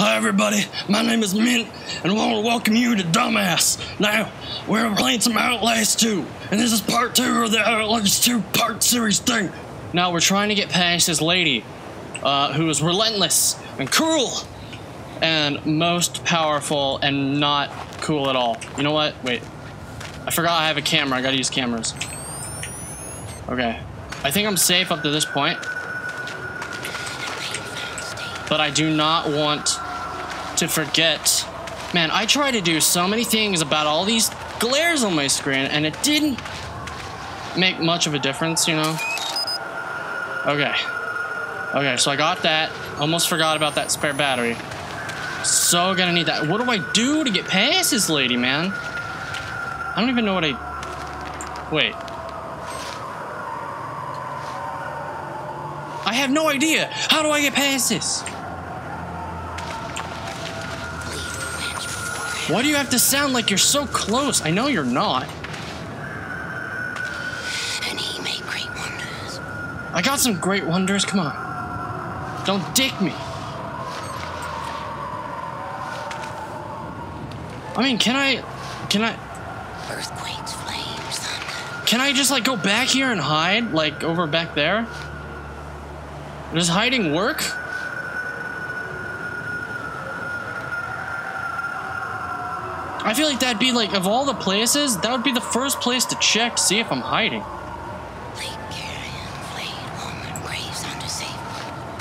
Hi everybody, my name is Mint, and I want to welcome you to Dumbass. Now, we're playing some Outlast 2, and this is part 2 of the Outlast 2 part series thing. Now we're trying to get past this lady, uh, who is relentless and cruel, and most powerful and not cool at all. You know what? Wait. I forgot I have a camera, I gotta use cameras. Okay. I think I'm safe up to this point. But I do not want to forget. Man, I try to do so many things about all these glares on my screen, and it didn't make much of a difference, you know? Okay. Okay, so I got that. Almost forgot about that spare battery. So gonna need that. What do I do to get past this lady, man? I don't even know what I... Wait. I have no idea. How do I get past this? Why do you have to sound like you're so close? I know you're not. And he made great wonders. I got some great wonders. Come on. Don't dick me. I mean, can I... Can I... Earthquakes, flames, thunder. Can I just, like, go back here and hide? Like, over back there? Does hiding work? I feel like that'd be, like, of all the places, that would be the first place to check to see if I'm hiding. Lake Carrion, flayed woman, graves under safe.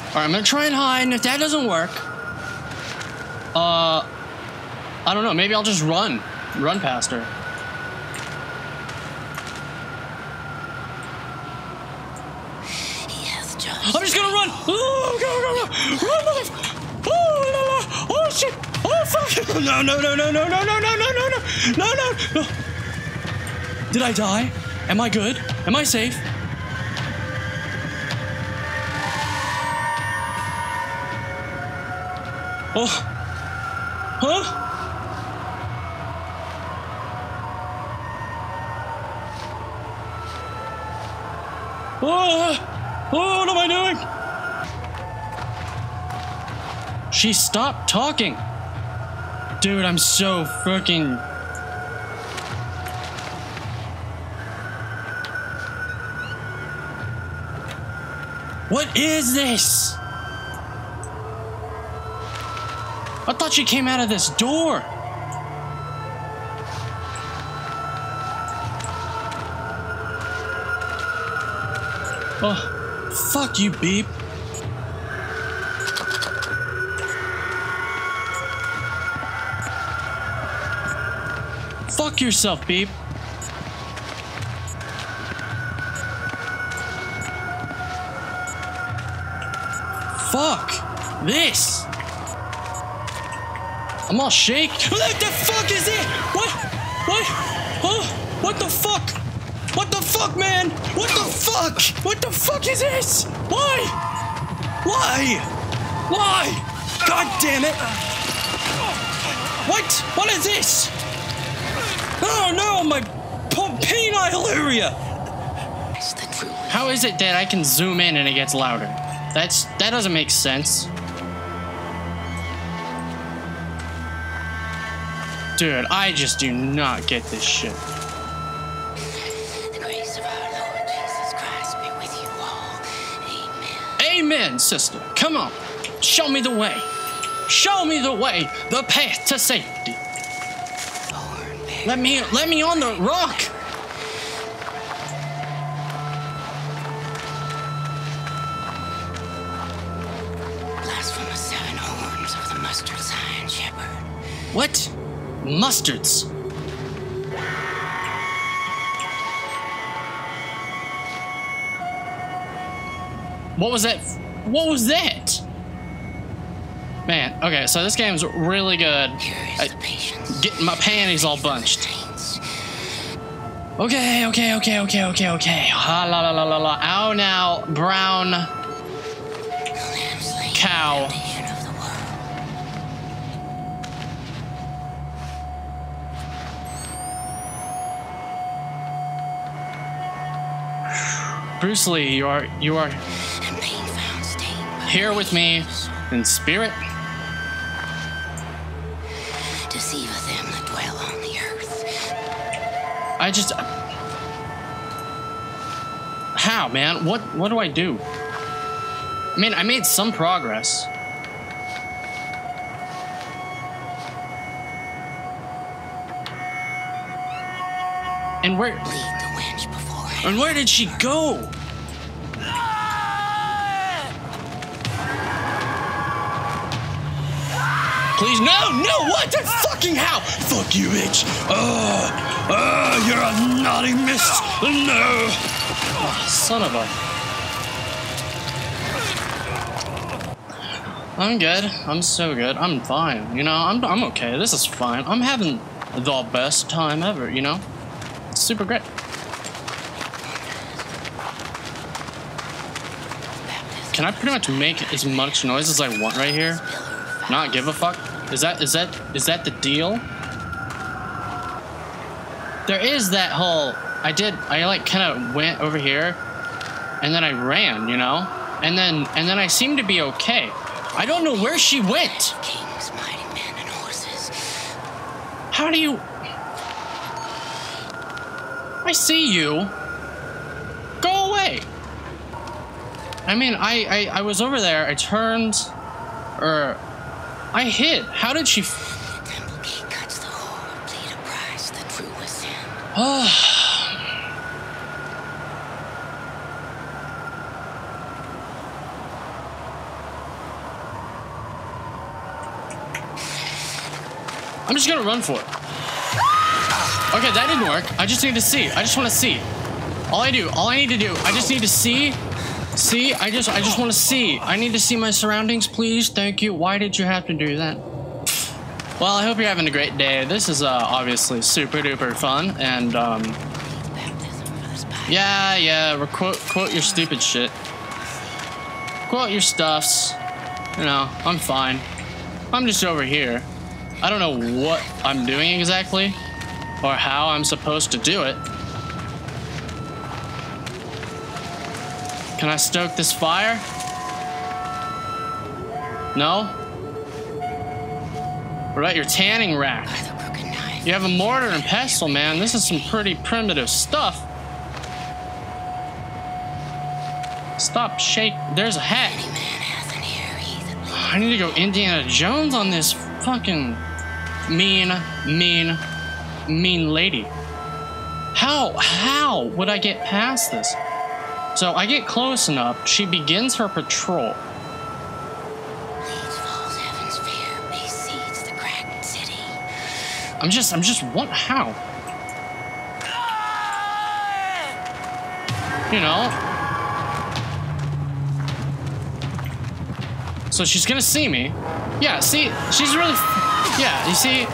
Alright, I'm gonna try and hide, and if that doesn't work, uh, I don't know, maybe I'll just run. Run past her. I'm just gonna run! Oh, go, go, go! Run, mother- Oh, la, la. oh, shit! Oh, fuck! No, no, no, no, no, no, no, no, no, no, no! Did I die? Am I good? Am I safe? Oh. Huh? Oh, oh, what am I doing? She stopped talking. Dude, I'm so freaking. What is this? I thought she came out of this door. Oh, fuck you, Beep. Fuck yourself, Beep. This. I'm all shake. What the fuck is it? What? What? Huh? What the fuck? What the fuck, man? What the fuck? What the fuck is this? Why? Why? Why? God damn it! What? What is this? Oh no, my penile area! It's the truth. How is it that I can zoom in and it gets louder? That's that doesn't make sense. Dude, I just do not get this shit. The grace of our Lord Jesus Christ be with you all. Amen. Amen, sister. Come on. Show me the way. Show me the way, the path to safety. Let me let me on the rock. blast from the seven horns of the mustard sign shepherd. What? Mustards. What was that? What was that? Man, okay, so this game's really good. I-. Getting my panties all bunched. Okay, okay, okay, okay, okay, okay. Ha la la la la la. Ow now, brown. Cow. Bruce Lee, you are you are And pain found stain. by here with me in spirit deceiveth them that dwell on the earth. I just. How, man? What what do I do? I mean, I made some progress. And where Lead the wench before and where did she go? Please, no, no, what the fucking how? Fuck you, bitch. Oh, oh, you're a naughty miss. No. Oh, son of a. I'm good. I'm so good. I'm fine. You know, I'm, I'm okay. This is fine. I'm having the best time ever, you know? It's super great. Can I pretty much make as much noise as I want right here? Not give a fuck? Is that is that is that the deal? There is that whole I did I like kind of went over here and then I ran, you know? And then and then I seemed to be okay. I don't know where she went. Kings, mighty men, and horses. How do you I see you. Go away. I mean, I, I I was over there. I turned or I hit. How did she sin. I'm just gonna run for it. Okay, that didn't work. I just need to see. I just want to see. All I do, all I need to do, I just need to see. See, I just, I just want to see. I need to see my surroundings, please. Thank you. Why did you have to do that? Well, I hope you're having a great day. This is uh, obviously super duper fun, and um, yeah, yeah. Quote, quote your stupid shit. Quote your stuffs. You know, I'm fine. I'm just over here. I don't know what I'm doing exactly, or how I'm supposed to do it. Can I stoke this fire? No? What about your tanning rack? By the crooked knife. You have a mortar and pestle, man. This is some pretty primitive stuff. Stop shake. There's a hat. Any man hath an ear, he that lives. I need to go Indiana Jones on this fucking mean, mean, mean lady. How, how would I get past this? So I get close enough. She begins her patrol. Leads falls heaven's fear, besiege the cracked city. I'm just, I'm just, what, how? You know? So she's gonna see me. Yeah, see, she's really, yeah, you see?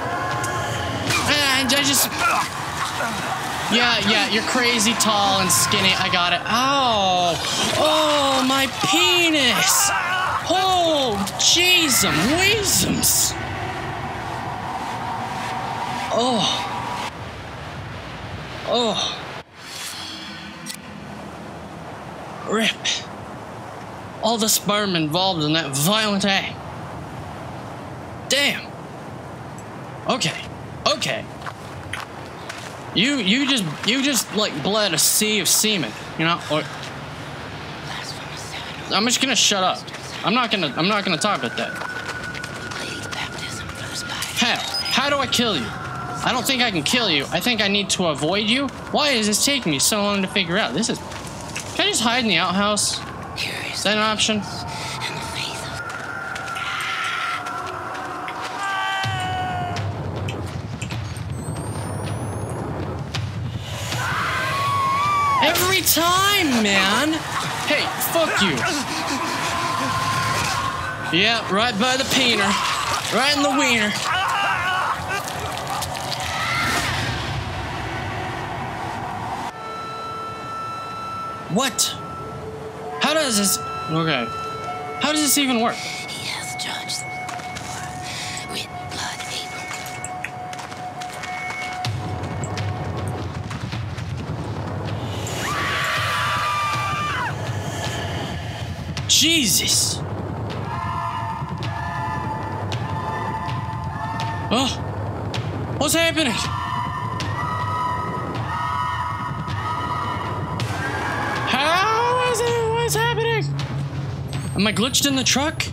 And I just, yeah, yeah, you're crazy tall and skinny. I got it. Ow! Oh, my penis! Oh, jeez, weasums! Oh. Oh. Rip. All the sperm involved in that violent act. Damn. Okay. Okay. You you just you just like bled a sea of semen, you know? Or I'm just gonna shut up. I'm not gonna I'm not gonna talk about that. Spy. How? Do I kill you? I don't think I can kill you. I think I need to avoid you. Why is this taking me so long to figure out? This is. Can I just hide in the outhouse? Is that an option? Every time, man. Hey, fuck you. Yeah, right by the peener. Right in the wiener. What? How does this. Okay. How does this even work? Jesus. Oh. What's happening? How is it? What's happening? Am I glitched in the truck? Is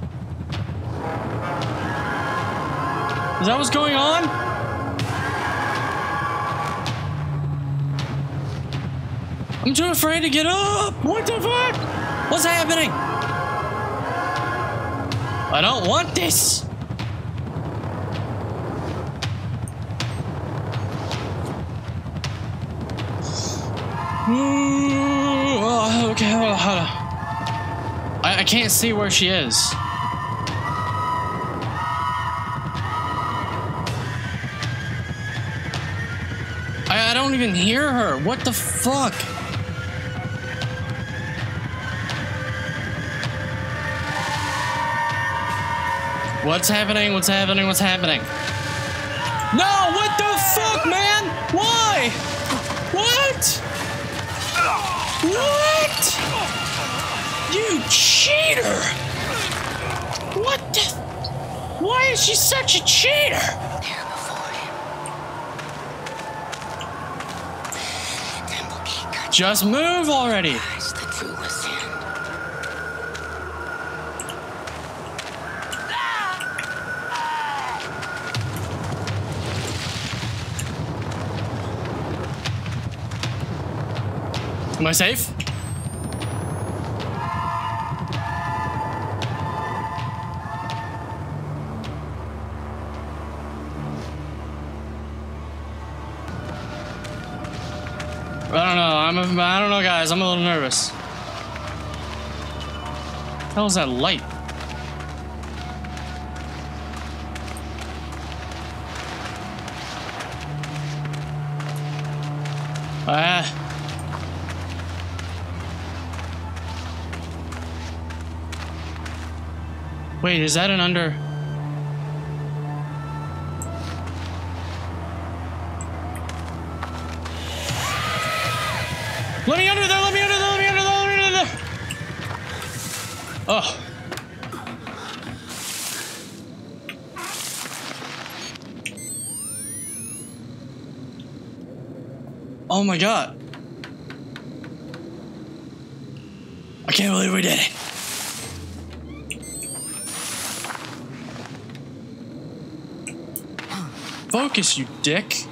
that what's going on? I'm too afraid to get up. What the fuck? What's happening? I don't want this. Mm, oh, okay. I, I can't see where she is. I, I don't even hear her. What the fuck? What's happening? What's happening? What's happening? No! What the fuck, man? Why? What? What? You cheater! What the? Why is she such a cheater? There before him. The temple gate cut Just move already. Am I safe? I don't know. I'm. A, I don't know, guys. I'm a little nervous. Hell is that light? Ah. Wait, is that an under? Let me under there, let me under there, let me under there, let me under there. Oh. Oh my god. I can't believe we did it. Focus, you dick.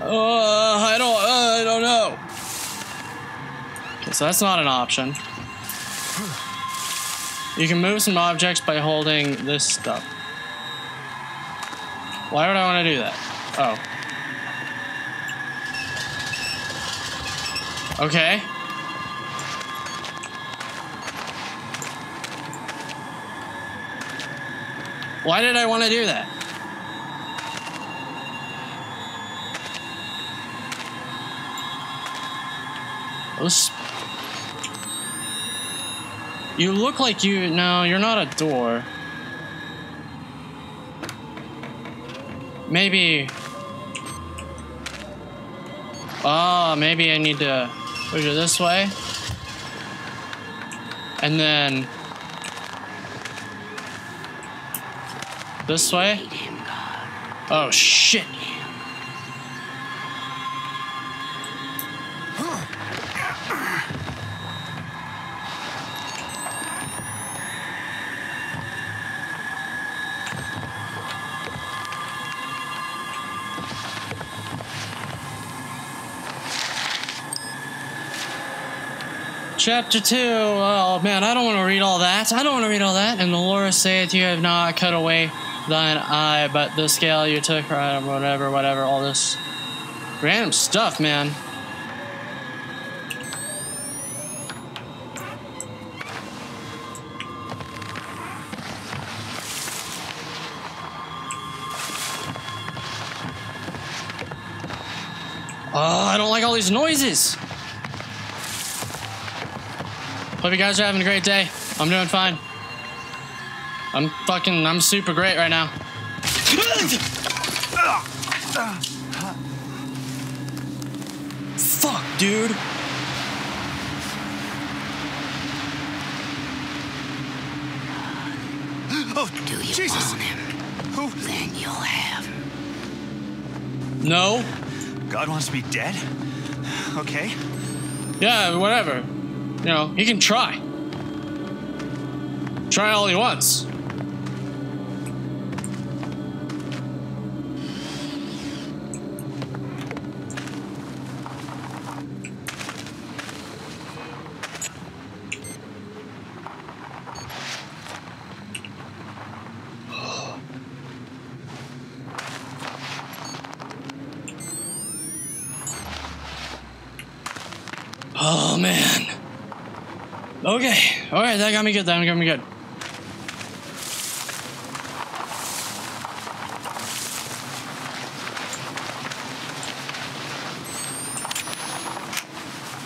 Uh, I don't, uh, I don't know. Okay, so that's not an option. You can move some objects by holding this stuff. Why would I want to do that? Oh. Okay. Why did I want to do that? You look like you... No, you're not a door. Maybe... Oh, maybe I need to push it this way. And then... This way? Oh, shit. Chapter 2. Oh man, I don't want to read all that. I don't want to read all that. And the Lord saith, You have not cut away thine eye, but the scale you took, right, whatever, whatever, all this random stuff, man. Oh, I don't like all these noises. Hope you guys are having a great day. I'm doing fine. I'm fucking, I'm super great right now. Fuck, dude. Oh, Do you Jesus! want him? Who? Then you'll have him. No? God wants me dead? Okay. Yeah, whatever. You know, he can try. Try all he wants. Oh man. Okay. All right, that got me good. That got me good.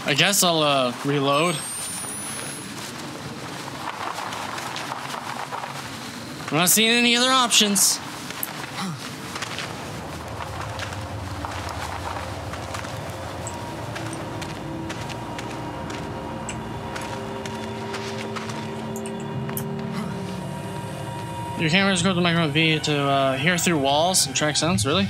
I guess I'll uh, reload. I'm not seeing any other options. Your camera goes to microphone V to uh, hear through walls and track sounds. Really?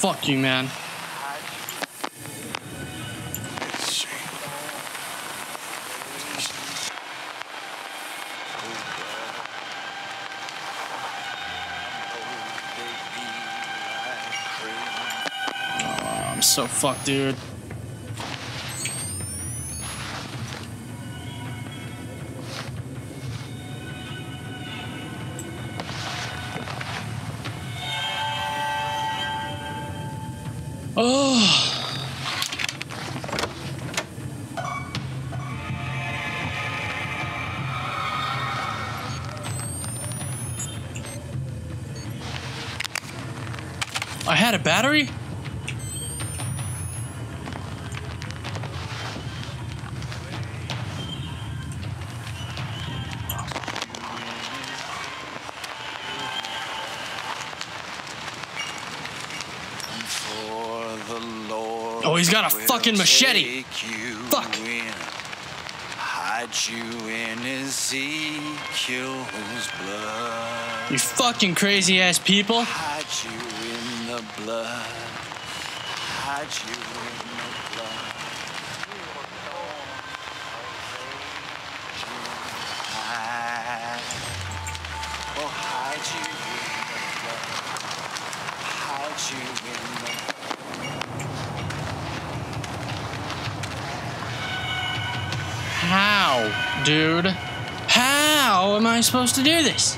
Fuck you, man. Fucked, dude. Oh. I had a battery? He's got a fucking machete. Fuck. Hide you in Ezekiel's blood. You fucking crazy ass people. Dude? How am I supposed to do this?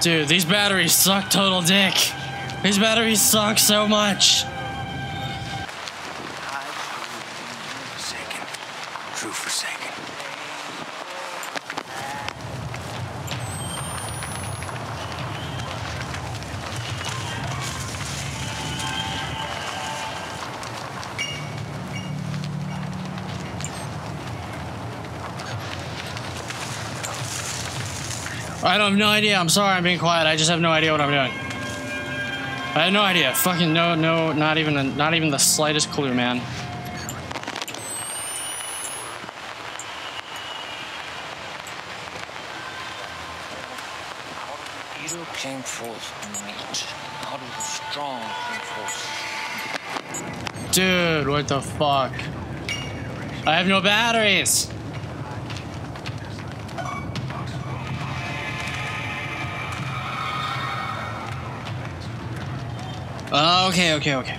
Dude, these batteries suck total dick. These batteries suck so much. Don't have no idea. I'm sorry, I'm being quiet. I just have no idea what I'm doing. I have no idea. Fucking no, no, not even, a, not even the slightest clue, man. Evil came forth meat. Out of the strong came forth. Dude, what the fuck? I have no batteries. Uh, okay, okay, okay.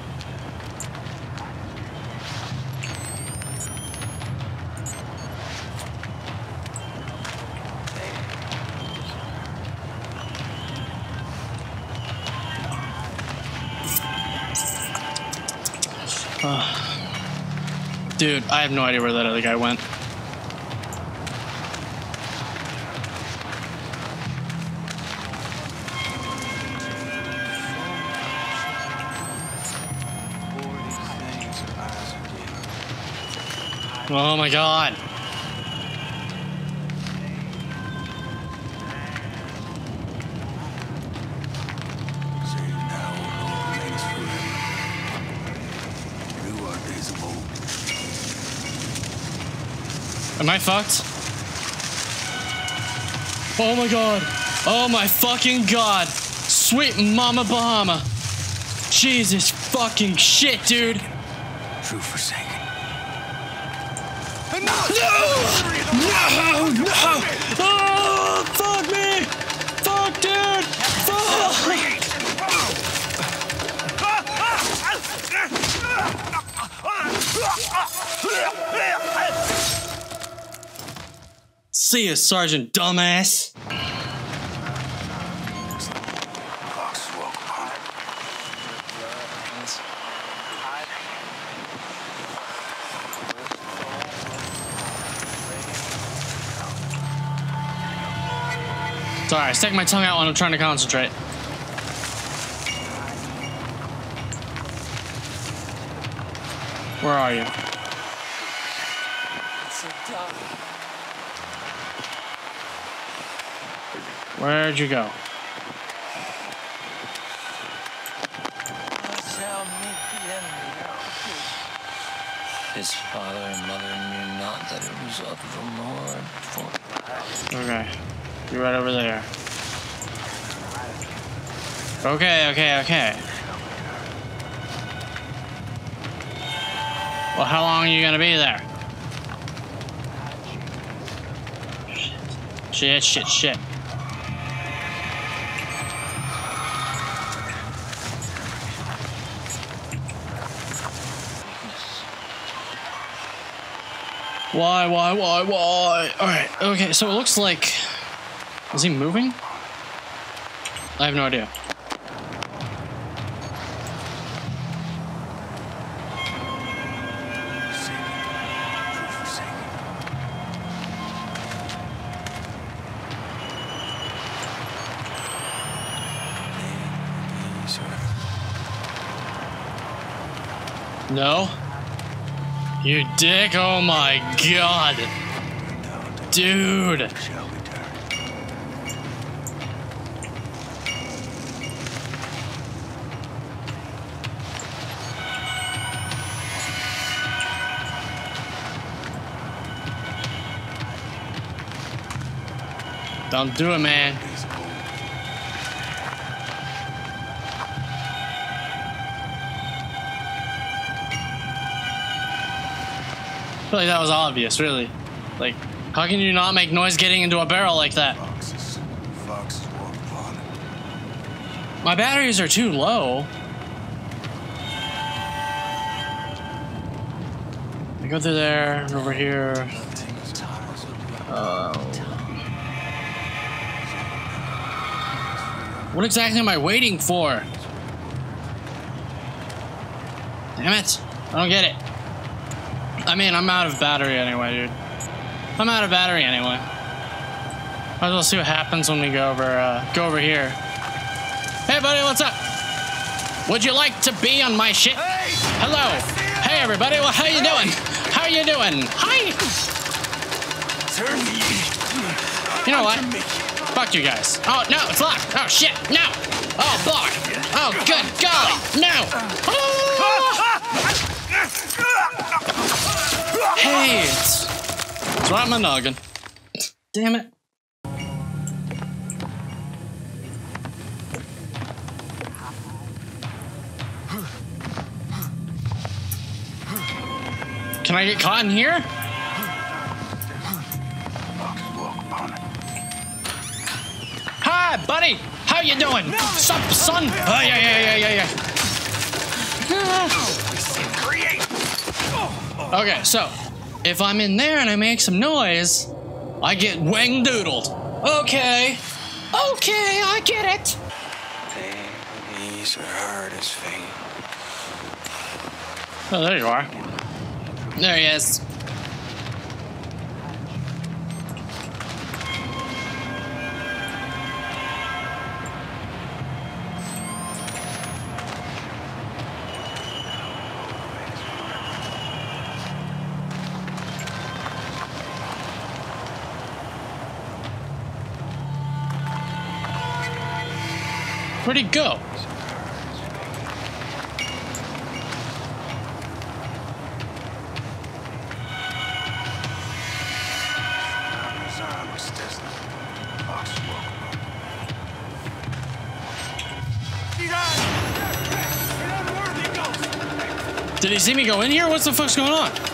Dude, I have no idea where that other guy went. Oh my god. Am I fucked? Oh my god. Oh my fucking god. Sweet Mama Bahama. Jesus fucking shit, dude. True forsaken. No! No! No! Oh, fuck me! Fuck, dude! Fuck! See ya, Sergeant Dumbass. Sorry, I stick my tongue out when I'm trying to concentrate. Where are you? Where'd you go? Tell me bien His father and mother knew not that it was of the Lord. For Okay. You're right over there. Okay, okay, okay. Well, how long are you gonna be there? Shit, shit, shit. Why, why, why, why? Alright, okay, so it looks like. Is he moving? I have no idea. No? You dick, oh my god. Dude. Don't do it, man. I feel like that was obvious, really. Like, how can you not make noise getting into a barrel like that? My batteries are too low. I go through there, and over here. Uh, what exactly am I waiting for? Damn it. I don't get it. I mean, I'm out of battery anyway, dude. I'm out of battery anyway. Might as well see what happens when we go over, uh, go over here. Hey, buddy, what's up? Would you like to be on my ship? Hello. Hey, everybody. Well, how you doing? How you doing? Hi. Turn me. You know what? Fuck you guys. Oh, no, it's locked. Oh, shit. No. Oh, fuck. Oh, good golly. No. Ah! Hey, it's, it's right my noggin. Damn it. Can I get caught in here? Buddy. How you doing? Sup, son? Oh, yeah, yeah, yeah, yeah, yeah. Okay, so if I'm in there and I make some noise, I get wang doodled. Okay. Okay, I get it. These are hard as fate. Oh, there you are. There he is. Where'd he go? Did he see me go in here? What the fuck's going on?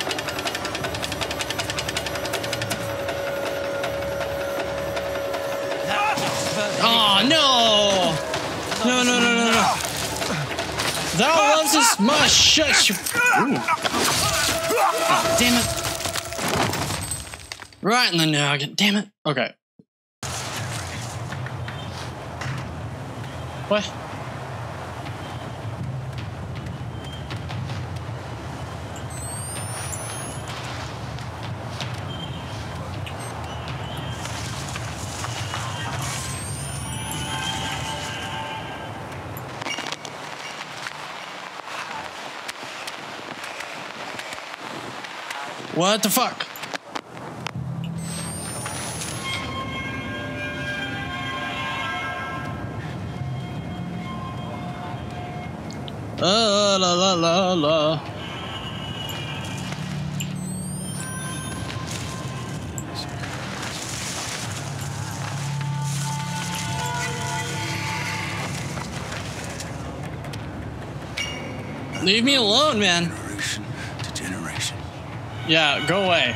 My Ooh. Oh, damn it! Right in the noggin. Damn it. Okay. What? What the fuck? Uh, la la la la. Leave me alone, man. Generation to generation. Yeah, go away.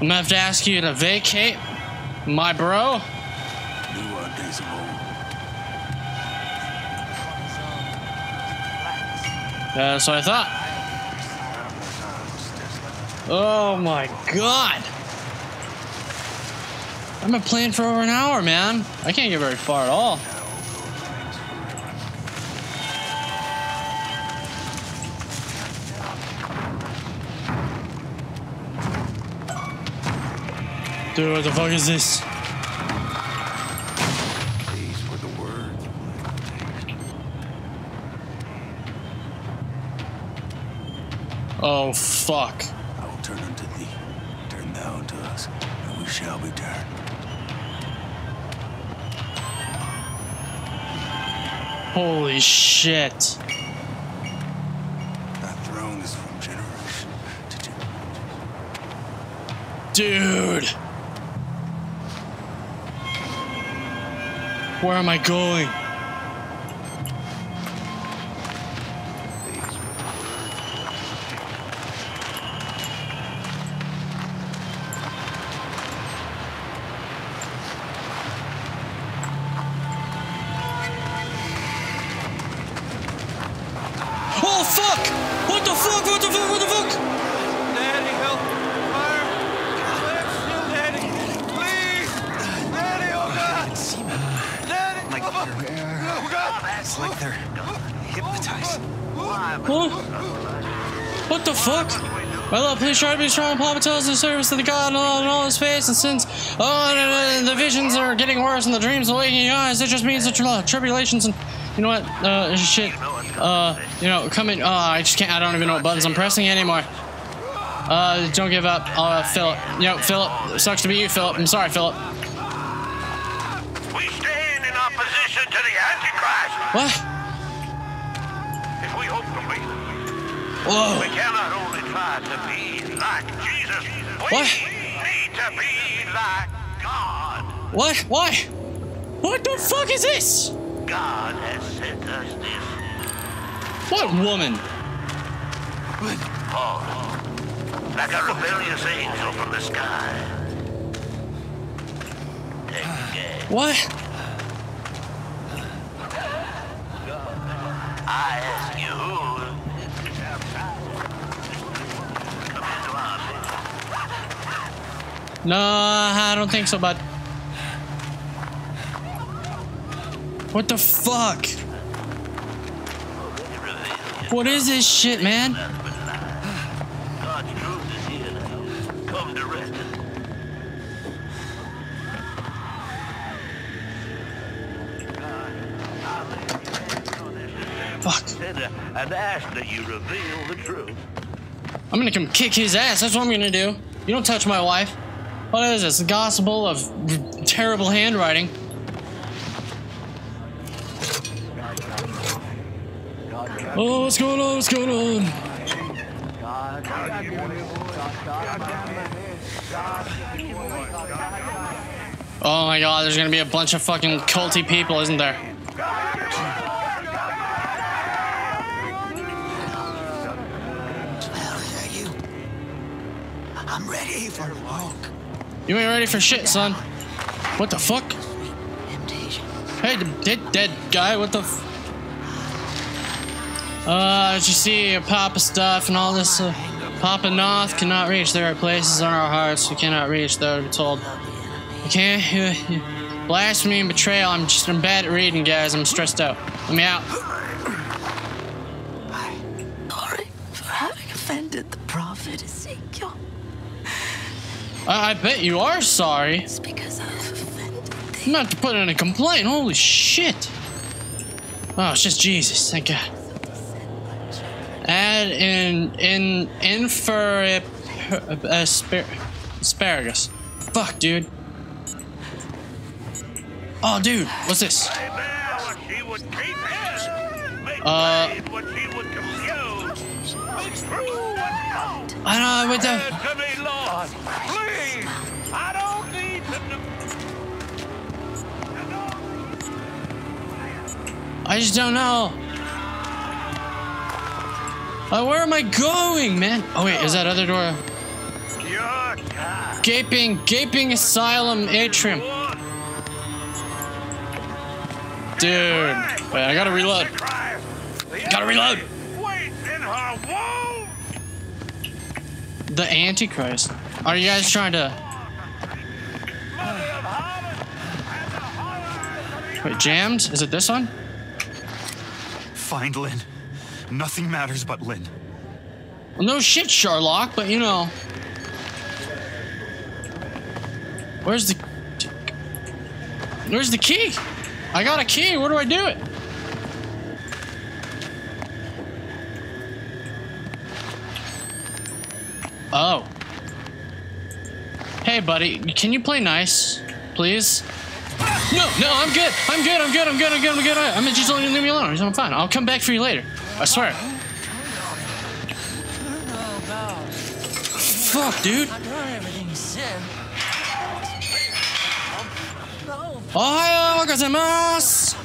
I'm gonna have to ask you to vacate, my bro. Knew our uh, days of old. That's what I thought. Oh my god. I've been playing for over an hour, man. I can't get very far at all. Dude, what the fuck is this? These were the words. Oh fuck. I will turn unto thee. Turn thou unto us, and we shall be turned. Holy shit. That throne is from generation to generation. Dude. Where am I going? Tells the service to the God and all, his face, and since oh, uh, the visions are getting worse and the dreams are waking your eyes, it just means the tri- tribulations and you know what? Uh, shit. Uh, you know, coming. Oh, I just can't. I don't even know what buttons I'm pressing anymore. Uh, don't give up. Uh, Philip. You know, Philip. Sucks to be you, Philip. I'm sorry, Philip. We stand in opposition to the Antichrist. What? If we hope to be, we Whoa. cannot only try to be like Jesus. We What? need to be like God. What? Why? What the fuck is this? God has sent us this What woman? Paul, oh, like a rebellious angel from the sky. What? I ask you who. No, I don't think so, bud. What the fuck? What is this shit, man? And ask that you reveal the truth. I'm gonna come kick his ass. That's what I'm gonna do. You don't touch my wife. What is this? The gospel of terrible handwriting. Oh, what's going on? What's going on? Oh my god, there's gonna be a bunch of fucking culty people, isn't there? I'm ready for a walk. You ain't ready for shit, son. What the fuck? Hey, the dead, dead guy, what the Uh, did you see Papa stuff and all this? Uh, Papa Knoth cannot reach. There are places in our hearts we cannot reach, though, to be told. You can't. Uh, uh, blasphemy and betrayal. I'm just, I'm bad at reading, guys. I'm stressed out. Let me out. Sorry for having offended I, I bet you are sorry. It's because I've offended thee. I'm about to put in a complaint. Holy shit. Oh, it's just Jesus. Thank God. Add in in infer aspar- uh, asparagus. Fuck, dude. Oh, dude, what's this? Hey, believe what she would confuse. Be true and know. I don't know what the. Listen to me, Lord. Please. I don't need to. I just don't know. Uh, where am I going, man? Oh wait, is that other door? Gaping, gaping asylum atrium. Dude, wait, I gotta reload. Gotta reload. Wait in her womb. The Antichrist. Are you guys trying to? Wait, jammed? Is it this one? Find Lynn. Nothing matters but Lynn. Well, no shit, Sherlock, but you know. Where's the. Where's the key? I got a key. Where do I do it? Oh. Hey, buddy, can you play nice, please? No, no, I'm good. I'm good. I'm good. I'm good. I'm good. I'm good. I'm just just leave me alone. I'm fine. I'll come back for you later. I swear. Fuck, dude. Ohio gozaimasu.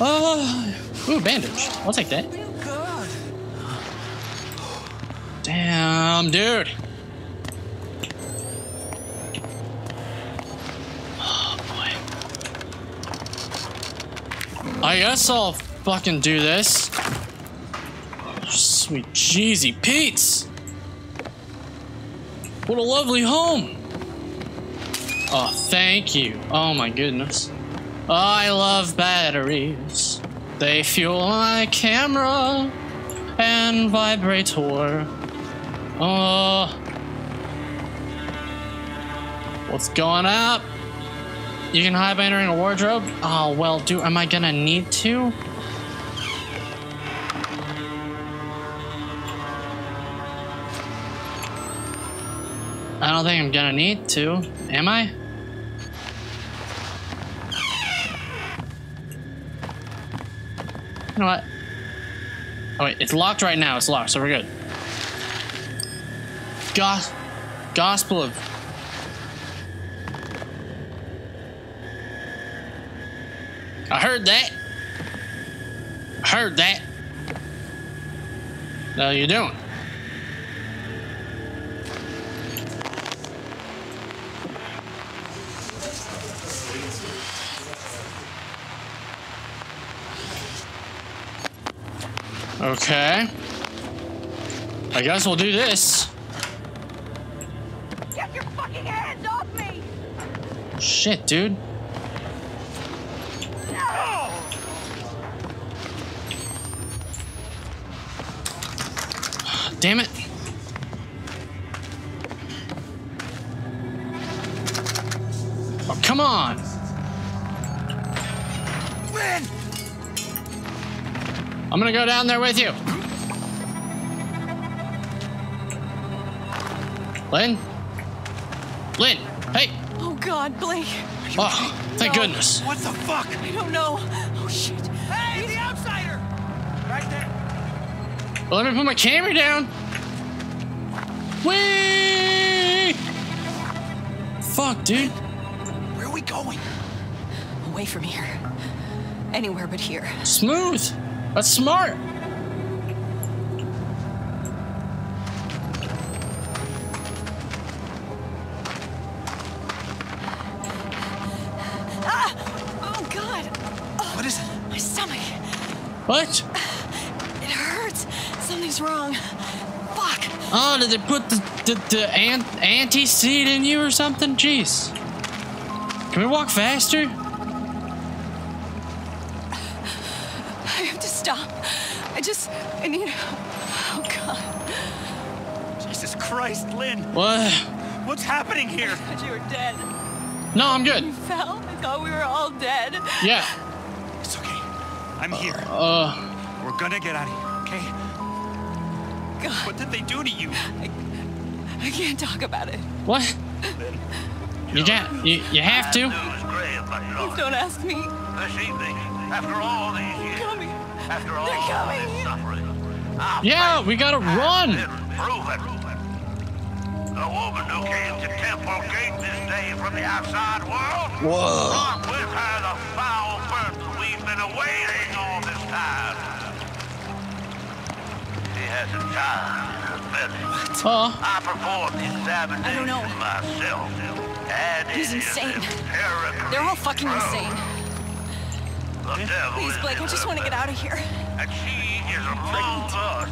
Oh, ooh, bandage. I'll take that. Damn, dude. Oh boy. I guess I'll fucking do this. Sweet Jeezy Pete's. What a lovely home. Oh, thank you. Oh my goodness. I love batteries. They fuel my camera and vibrator. Oh. What's going up? You can hide by entering a wardrobe? Oh, well, do am I gonna need to? I don't think I'm gonna need to. Am I? You know what? Oh wait, it's locked right now. It's locked, so we're good. Gos Gospel of I heard that. I heard that. How you doing? Okay. I guess we'll do this. Shit, dude. Damn it. Oh, come on. Lynn! I'm gonna go down there with you. Lynn? Lynn. Oh God, Blake. Oh, thank No. goodness. What the fuck? I don't know. Oh shit. Hey, the outsider! Right there. Let me put my camera down. Whee! Fuck, dude. Where are we going? Away from here. Anywhere but here. Smooth. That's smart. What? It hurts. Something's wrong. Fuck. Oh, did they put the the, the ant, anti seed in you or something? Jeez. Can we walk faster? I have to stop. I just. I need. Oh God. Jesus Christ, Lynn. What? What's happening here? I thought you were dead. No, I'm good. You fell. I thought we were all dead. Yeah. It's okay. I'm here. Uh, We're gonna get out of here, okay? God, What did they do to you? I can't talk about it. what? You got you, you have to. News grave, my Please don't ask me. This evening, after all these years, Coming. after all They're coming. this suffering, our Yeah, we gotta run. proven. The woman who came to Temple Gate this day from the outside world Whoa. brought with her the foul burden we've been awaiting all this time. She has a child in her belly. Oh, I performed the examination I don't know. myself. And He's insane. They're all fucking true. insane. The devil Please, Blake, I just want to get out of here. and she is among us.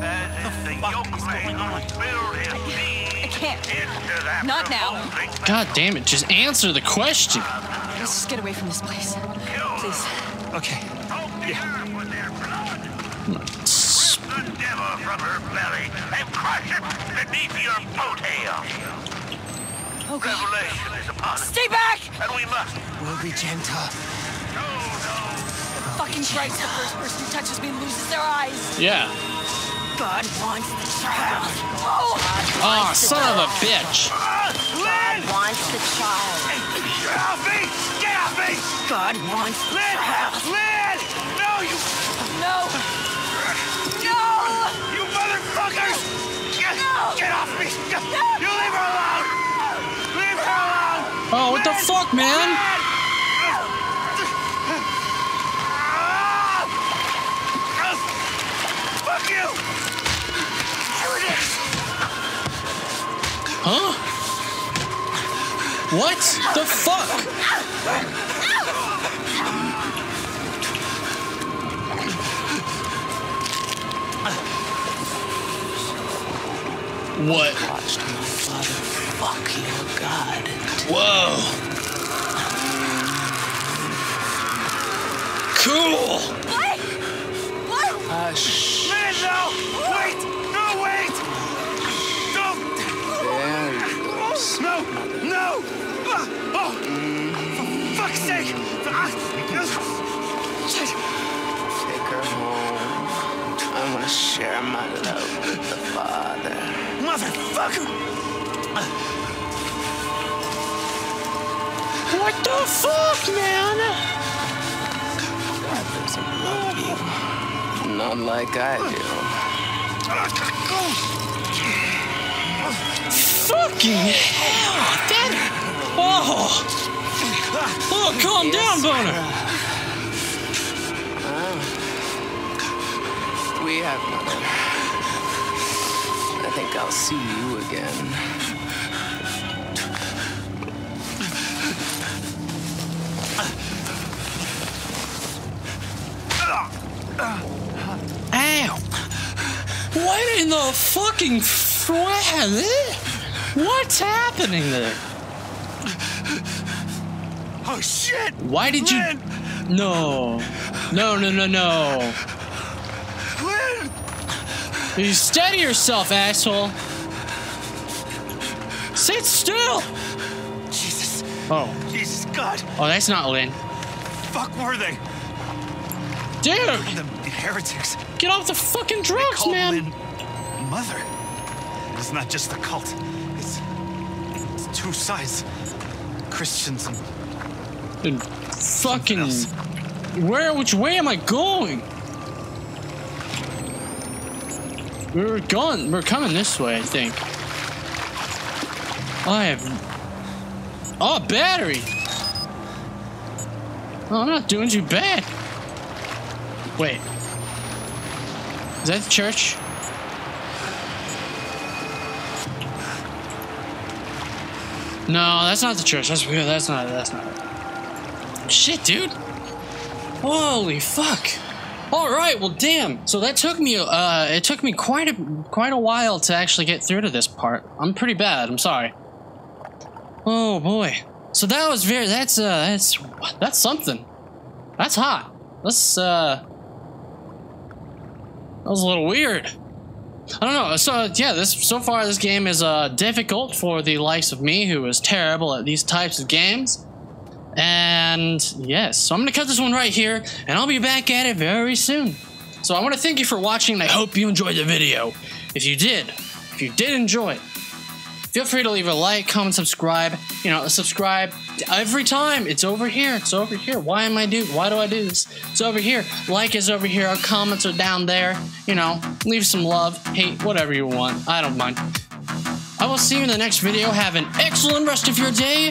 As if the fuck is going on? who I can't. into that Not now. god damn it! Just answer the question. Let's just get away from this place. Please. Okay. Soak the earth with their blood. S- Rip the devil from her belly and crush it beneath your boat hail. Oh God. Revelation is upon us, Stay back! and we must We'll be gentle. go, no. The fucking Christ, the first person who touches me loses their eyes. Yeah. God wants the child. Oh! Oh, son of a bitch. Lynn! Wants the child. Get off me! Me! God wants the Lynn! child. Lynn! No, you, No! No! you motherfuckers! Get, No! get off me! You leave her alone! Leave her alone! Oh, what the fuck, man? Ah! Oh, fuck you! Here it is! Huh? What the fuck? What? Watched my father fuck your god. Whoa. Cool. Blake! Blake! Hush. Lynn, no! Wait! No! No! Ah, Oh! For fuck's sake! Ah! Take her home. I want to share my love with the father. Motherfucker! What the fuck, man? God doesn't love you. Not like I do. Fucking hell! That. Oh. Oh, calm down, boner. We have mother. I think I'll see you again. Ow! What in the fucking fred? What's happening there? Oh shit! Why did you? No, no, no, no, no! Lynn! You steady yourself, asshole. Sit still. Jesus. Oh, Jesus God. oh, that's not Lynn. Fuck were they? Dude, The heretics. get off the fucking drugs, man. Lynn Mother. It's not just the cult. Two sides. Christians and Dude, fucking. else. Where? Which way am I going? We're going. We're coming this way, I think. I have. Oh, battery. Oh, I'm not doing too bad. Wait. Is that the church? No, that's not the church. That's weird. That's not. That's not. it. Shit, dude. Holy fuck. All right, well, damn. So that took me. Uh, it took me quite a quite a while to actually get through to this part. I'm pretty bad. I'm sorry. Oh boy. So that was very. That's uh. That's that's something. That's hot. That's uh. That was a little weird. I don't know. So yeah, this so far this game is uh difficult for the likes of me who is terrible at these types of games. And yes, so I'm gonna cut this one right here, and I'll be back at it very soon. So I want to thank you for watching, and I hope you enjoyed the video. If you did, if you did enjoy it, feel free to leave a like, comment, subscribe. You know, subscribe every time. It's over here. It's over here. Why am I do? Why do I do this? It's over here. Like is over here. Our comments are down there. You know, leave some love, hate, whatever you want. I don't mind. I will see you in the next video. Have an excellent rest of your day.